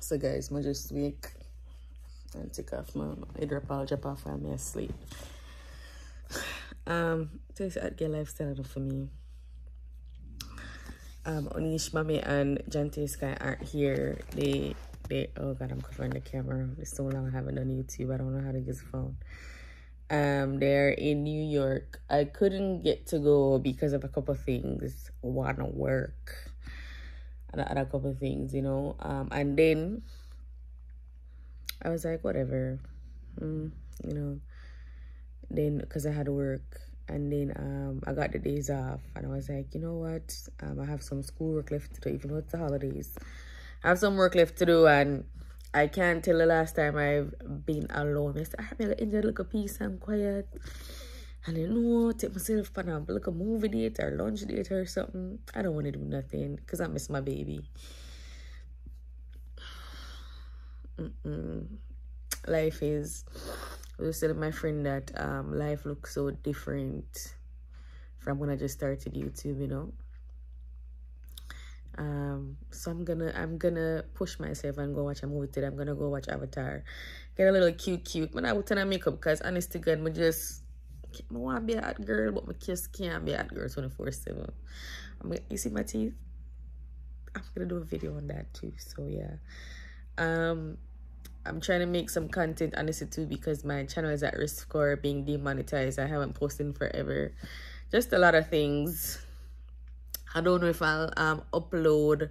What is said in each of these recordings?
So guys, I just wake and take off my hydropal drop off while me asleep. Um, this is get lifestyle for me. Um, Onish, Mami, and Jante Sky aren't here. They, they, oh god, I'm covering the camera. It's so long I haven't done YouTube. I don't know how to use the phone. Um, they're in New York. I couldn't get to go because of a couple things. Wanna work and a couple of things, you know. Um, and then I was like, whatever, mm, you know. Then, because I had to work, and then um, I got the days off, and I was like, you know what? Um, I have some schoolwork left to do, even though it's the holidays. I have some work left to do, and I can't tell the last time I've been alone. I said, I'm going to enjoy a little peace and quiet. And then, no, take myself on a like a movie date or lunch date or something. I don't want to do nothing because I miss my baby. Mm -mm. Life is, I was telling my friend that um, life looks so different from when I just started YouTube, you know. Um, so I'm gonna I'm gonna push myself and go watch a movie today. I'm gonna go watch Avatar. Get a little cute cute. But I will turn on makeup because honest to God, me just I want to be a hot girl, but my kiss can't be a hot girl 24 7. I'm gonna, you see my teeth? I'm gonna do a video on that too. So yeah. Um I'm trying to make some content honestly too because my channel is at risk for being demonetized. I haven't posted in forever. Just a lot of things I don't know if I'll um upload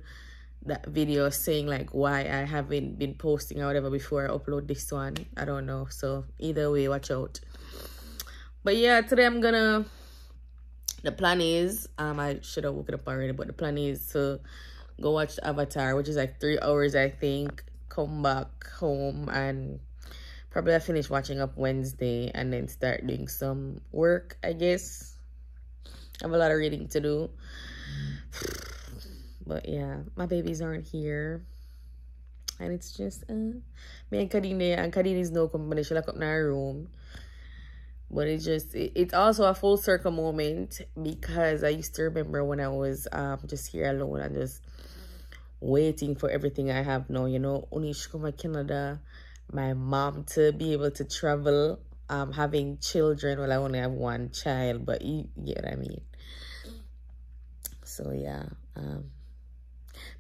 that video saying like why I haven't been posting or whatever before I upload this one. I don't know. So either way, watch out. But yeah, today I'm gonna the plan is um I should have woken up already, but the plan is to go watch Avatar, which is like three hours I think, come back home and probably I finish watching up Wednesday and then start doing some work, I guess. I have a lot of reading to do. But yeah, my babies aren't here. And it's just, uh, me and Kadine, and Kadine is no company. She up in her room. But it just, it, it's also a full circle moment because I used to remember when I was um just here alone and just waiting for everything I have now. You know, only come Canada, my mom to be able to travel, um, having children. Well, I only have one child, but you get what I mean. So yeah, um,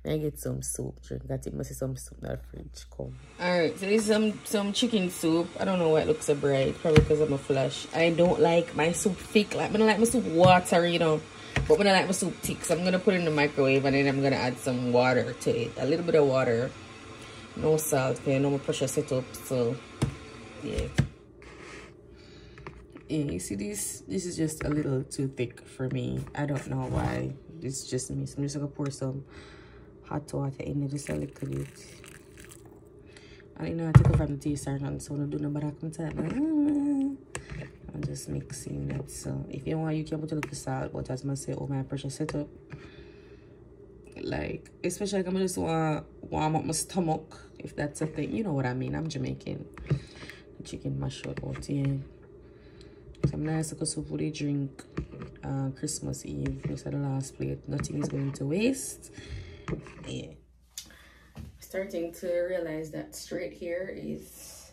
I get some soup drink. I think must some soup in the fridge. Come. Alright, so this is some some chicken soup. I don't know why it looks so bright. Probably because I'm a flush. I don't like my soup thick. Like I don't like my soup watery, you know. But when I like my soup thick, so I'm gonna put it in the microwave and then I'm gonna add some water to it. A little bit of water. No salt, okay, no more pressure set up. So yeah. Yeah, you see this this is just a little too thick for me. I don't know why it's just me. So I'm just gonna pour some hot water in it just a little bit. I know I take off from the or nothing, so I do no bad time. I'm just mixing it. So if you want, you can put a little salt, but as I say, oh my pressure set up. Like, especially like I'm just want warm up my stomach, if that's a thing. You know what I mean? I'm Jamaican. Chicken mash out, yeah. Some nice little soup for the drink uh, Christmas Eve. This is the last plate. Nothing is going to waste. Yeah. Starting to realize that straight hair is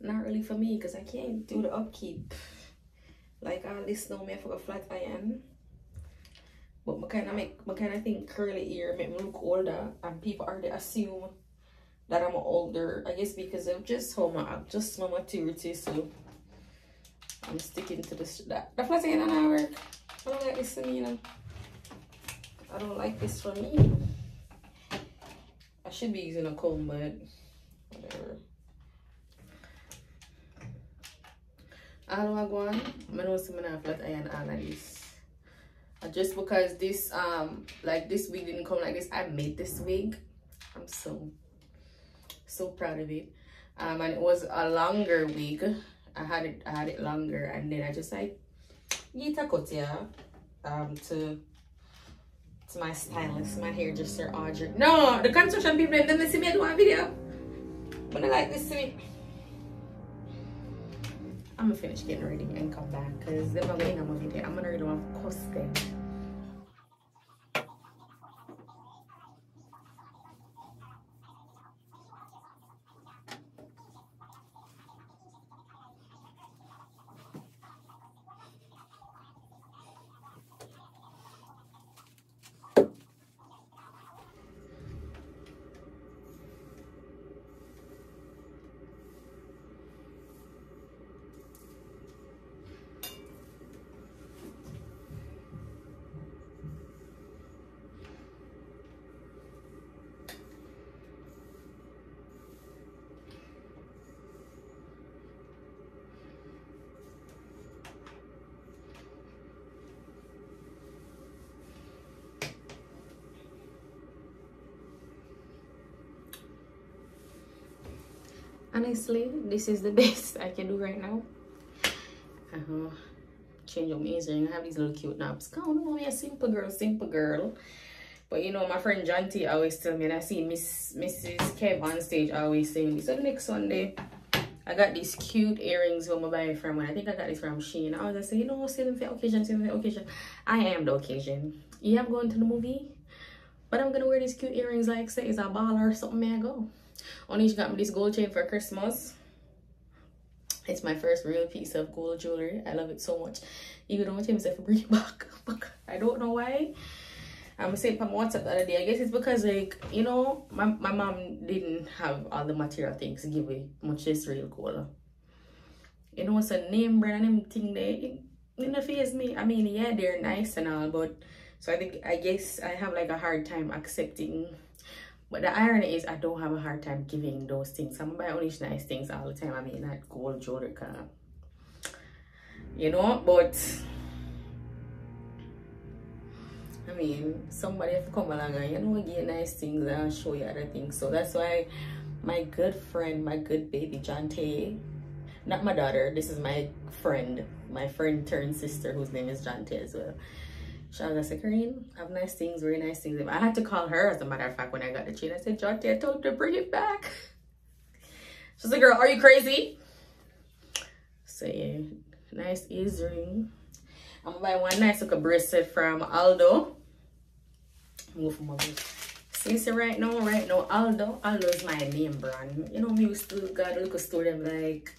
not really for me because I can't do the upkeep. Like all this now, me for a flat iron. But I kind of make, I kind of think curly hair make me look older, and people already assume that I'm older. I guess because of just how my just my maturity. So I'm sticking to this. That the flat iron and work. I don't like this you know. I don't like this for me. I should be using a comb, but whatever. I don't know one. I'm gonna see my flat iron this. Uh, just because this um like this wig didn't come like this, I made this wig. I'm so so proud of it. Um and it was a longer wig. I had it I had it longer and then I just like get a cut yeah um to my stylist, my hairdresser Audrey. No, the construction people didn't see me do a video. But I like this to me. I'm gonna finish getting ready and come back because they're not video. I'm gonna read off costing. Honestly, this is the best I can do right now. Uh-huh. Change up my earring. I have these little cute knobs. Come on, me a simple girl, simple girl. But you know, my friend T always tell me, and I see Miss Mrs. Kev on stage always saying. So next Sunday, I got these cute earrings from my buy from, and I think I got this from Shein. I was just say, you know, selling for occasion, selling for occasion. I am the occasion. Yeah, I'm going to the movie, but I'm gonna wear these cute earrings like say it's a ball or something. May I go? Onish got me this gold chain for Christmas. It's my first real piece of gold jewelry. I love it so much. Even though tell myself to bring it back. I don't know why. I'm saying on WhatsApp the other day. I guess it's because like, you know, my, my mom didn't have all the material things to give me much this real gold. You know, it's a name brand and them thing there. It, it face me. I mean, yeah, they're nice and all, but so I think I guess I have like a hard time accepting but the irony is I don't have a hard time giving those things. I'm buy only nice things all the time. I mean not gold jewelry kind you know, but I mean somebody have to come along and you know get nice things and show you other things. So that's why my good friend, my good baby Tay, not my daughter, this is my friend, my friend turned sister whose name is Tay as well Shalga said, Kareen, have nice things, very nice things. I had to call her, as a matter of fact, when I got the chain. I said, Jonty, I told her to bring it back. She's like, girl, are you crazy? So yeah, nice earring. I'm gonna buy one nice little bracelet from Aldo. Go for my Since right now, right now, Aldo, Aldo is my name brand. You know, me used to got a little store them like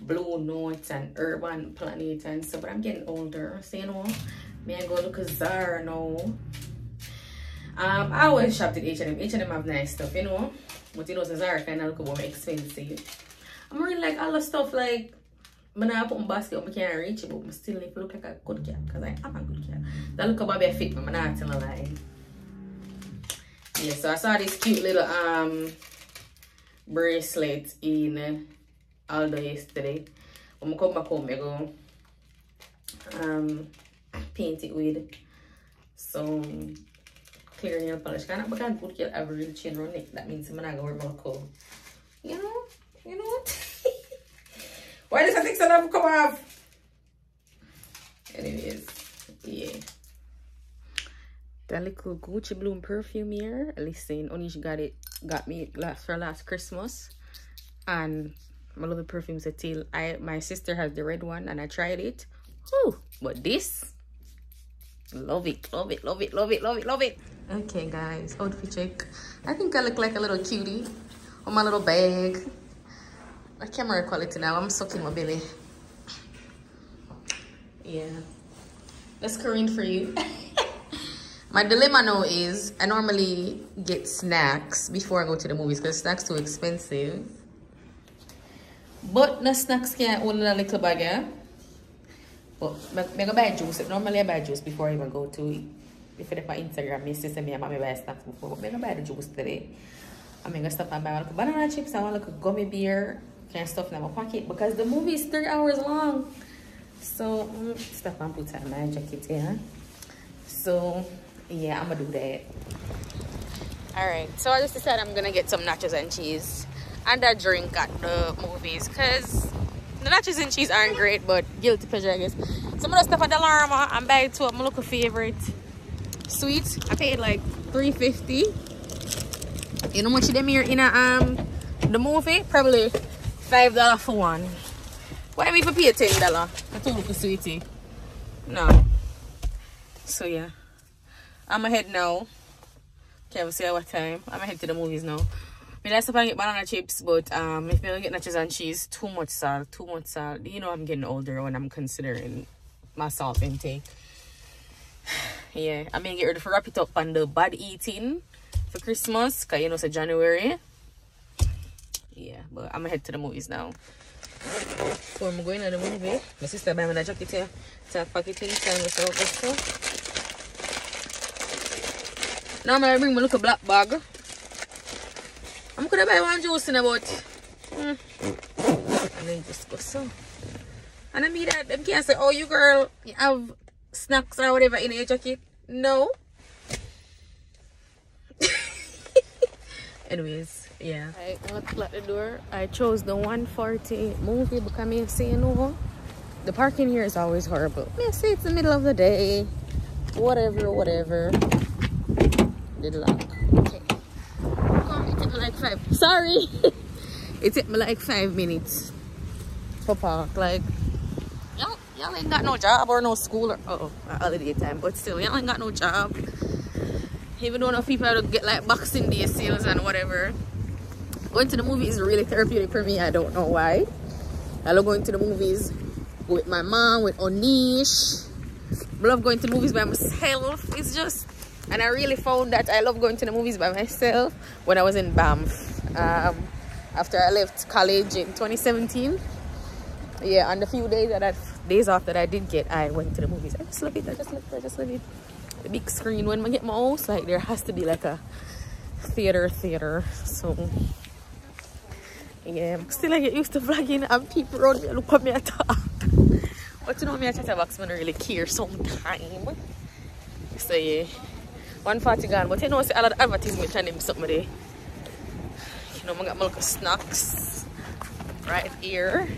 Blue Notes and Urban Planet and stuff, but I'm getting older. So you know, me I go look at Zara now. Um, I always shop at H&M. H&M have nice stuff, you know. But you know, Zara kind of look more expensive. I'm really like all the stuff like when I put my basket, I can't reach it, but I still need to look like a good cat because I am a good cat. That look about a fit, but I'm not telling a lie. Yeah, so I saw this cute little um bracelet in Aldo yesterday. When I come back home, I go um paint it with some clear nail polish. Kind of because good kill average chin on it. That means I'm not gonna wear my coat. You know? You know what? Why does I think so never come off? Anyways, yeah. That little Gucci Bloom perfume here. Listen, Onish got it, got me last for last Christmas. And my little perfume a till I my sister has the red one and I tried it. Oh, but this love it love it love it love it love it love it. Okay guys. Outfit check. I think i look like a little cutie on my little bag. My camera quality now. I'm sucking my belly. Yeah. That's Kareen for you. My dilemma now is i normally get snacks before i go to the movies because snacks too expensive. But the snacks can't hold a little bag yeah but I go buy juice. Normally I buy juice before I even go to it. If it's on Instagram, my sister me and mommy buy snacks before. But I go buy the juice today. I'm gonna stop and buy like banana chips and like a gummy beer. Can't stuff in my pocket because the movie is three hours long. So mm, stop and put my jacket here. So yeah, I'm gonna do that. Alright, so I just decided I'm gonna get some nachos and cheese and a drink at the movies because the nachos and cheese aren't great, but guilty pleasure, I guess. Some of the stuff at Dollarama, I'm buying two of my local favorite sweets. I paid like 350 You know much them here in a, um the movie? Probably five dollar for one. Why me for pay ten dollar? I told you sweetie. No. So yeah. I'm ahead now. Can't see what time. I'm ahead to the movies now. Me like to get banana chips, but um, if I get nachos and cheese, too much salt, too much salt. You know I'm getting older when I'm considering my salt intake. yeah, I may get ready to wrap it up on the bad eating for Christmas, because you know it's January. Yeah, but I'm gonna head to the movies now. Before I'm going to the movie, my sister buy me a jacket here. To pack it in, so I'm going to Now I'm to bring my little black bag. I'm gonna buy one juice in about mm. and then just go so. And I mean that them can't say, oh you girl, you have snacks or whatever in your jacket. No. Anyways, yeah. I got at the door. I chose the 140 movie because I say no. The parking here is always horrible. I say it's the middle of the day. Whatever, whatever. Good luck. Okay. it took me like five. Sorry. it took me like five minutes for park. Like, y'all, ain't got no job or no school or oh, holiday time, but still, y'all ain't got no job even though enough people get like boxing day sales and whatever going to the movies is really therapeutic for me i don't know why i love going to the movies with my mom with onish I love going to movies by myself it's just and i really found that i love going to the movies by myself when i was in banff um, after i left college in 2017 yeah and the few days that I, days off that i did get i went to the movies. I just love it i just love it i just love it. The big screen when I get my house like there has to be like a theater theater so. Yeah still I get used to vlogging and people around me look at me talk but you know me at chatterbox when I really care sometime so yeah 140 gone but you know see a lot of advertisement and them something there you know I got little snacks right here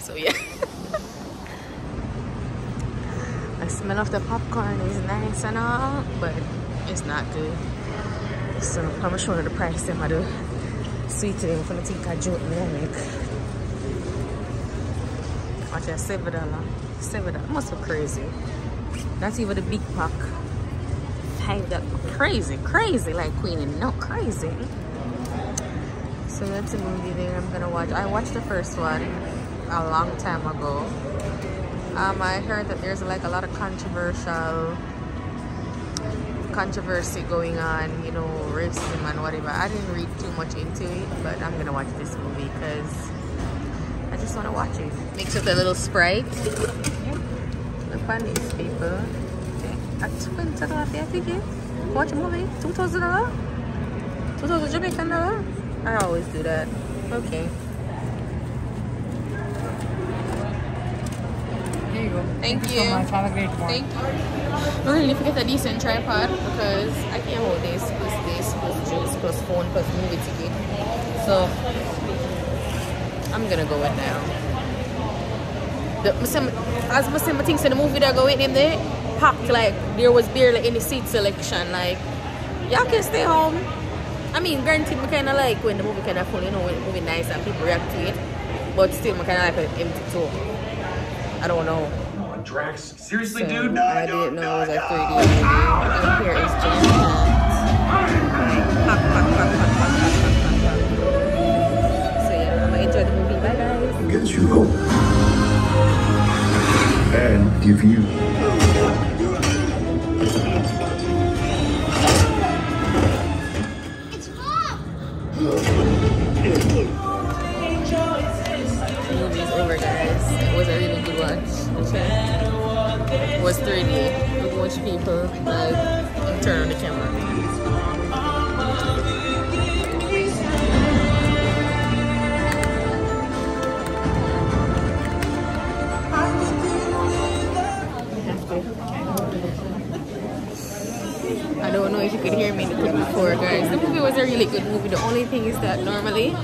so yeah The smell of the popcorn is nice and all, but it's not good. So I'm showing you the price of the sweet today. I'm gonna take a joke me make. Watch that seven dollar. Seven dollar. Must be crazy. That's even the big pack. Five that crazy, crazy like Queenie. No crazy. So that's a movie there I'm gonna watch. I watched the first one a long time ago um, I heard that there's like a lot of controversial controversy going on, you know, racism and whatever. I didn't read too much into it, but I'm gonna watch this movie because I just want to watch it. Mix with a little Sprite. Look on people. Okay. At $20 I ticket. Watch a movie. $2,000? 2000 Jamaican dollar? I always do that. Okay. Thank, Thank you. you. So much. Have a great one. Thank you. Don't really forget a decent tripod because I can't hold this plus this plus juice plus phone plus movie ticket. So I'm gonna go in now. The, as I said, things in the movie that go in there packed like there was barely any seat selection. Like y'all can stay home. I mean, granted, we kind of like when the movie kind of full, you know, when the movie nice and people react to it. But still, we kind of like an empty too. I don't know. Drax. Seriously, so, dude? No, I didn't know it was a 3D movie. And here is jam So yeah, I'm gonna enjoy the movie. Bye guys. Get you hope. And give you I don't know if you could hear me in the before, guys. The movie was a really good movie. The only thing is that normally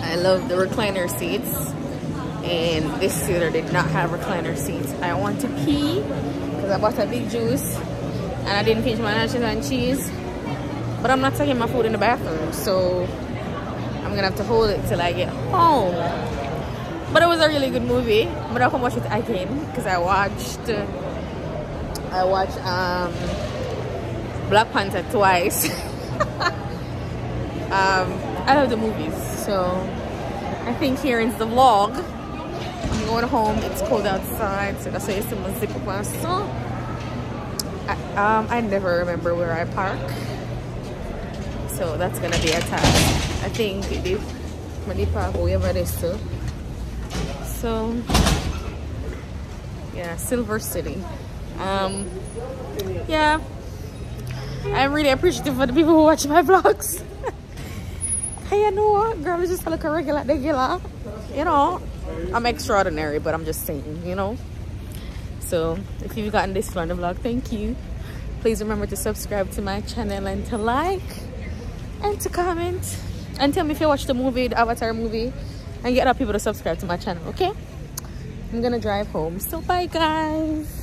I love the recliner seats and this theater did not have recliner seats. I want to pee because I bought a big juice and I didn't finish my nachos and cheese. But I'm not taking my food in the bathroom, so I'm gonna have to hold it till I get home. But it was a really good movie. But I'll come watch it again because I watched I watched um, Black Panther twice. um, I love the movies, so I think here ends the vlog I'm going home. It's cold outside, so that's why I still must zip up so I, um, I never remember where I park. So that's gonna be a task. I think it is. So yeah, Silver City. Um yeah. I'm really appreciative for the people who watch my vlogs. hey, you know what? Girl is just a regular regular. You know, I'm extraordinary, but I'm just saying, you know. So if you've gotten this far in the vlog, thank you. Please remember to subscribe to my channel and to like. and to comment and tell me if you watch the movie, the Avatar movie, and get other people to subscribe to my channel, okay? I'm gonna drive home. So bye guys.